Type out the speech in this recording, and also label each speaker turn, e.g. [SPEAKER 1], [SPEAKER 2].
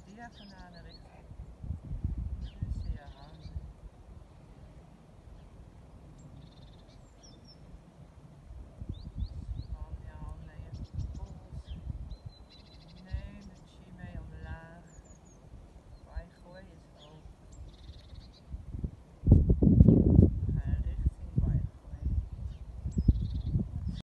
[SPEAKER 1] diagonale